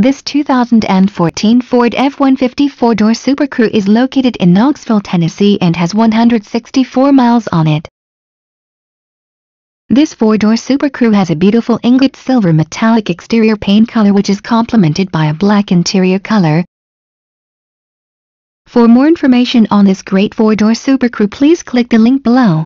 This 2014 Ford F-150 four-door Supercrew is located in Knoxville, Tennessee and has 164 miles on it. This four-door Supercrew has a beautiful ingot silver metallic exterior paint color which is complemented by a black interior color. For more information on this great four-door Supercrew, please click the link below.